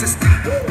sister.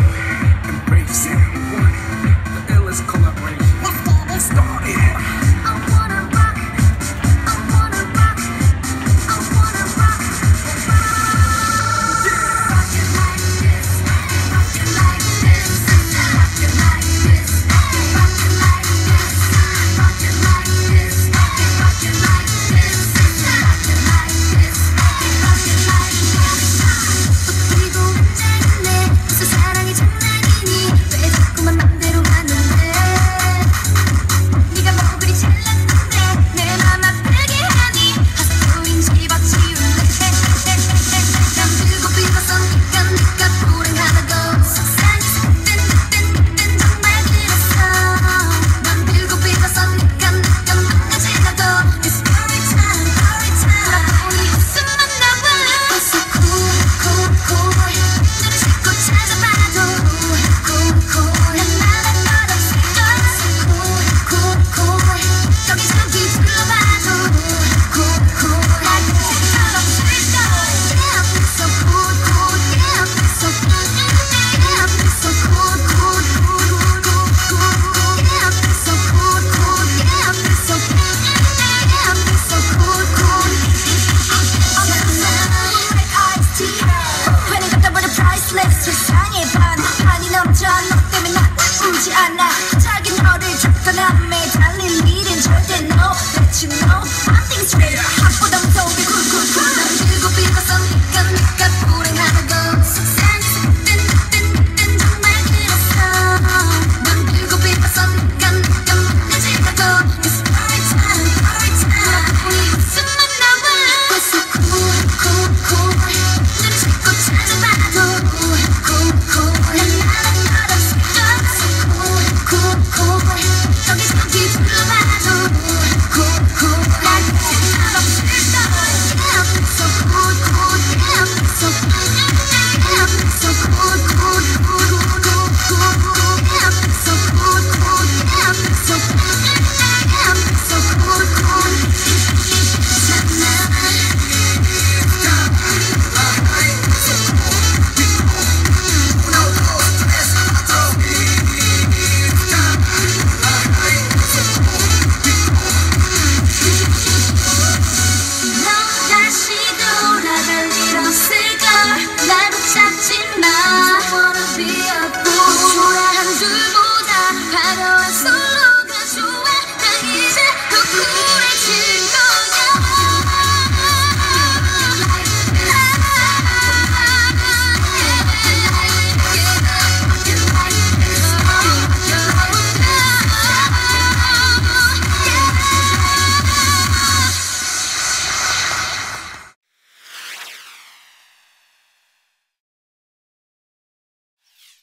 呐呐。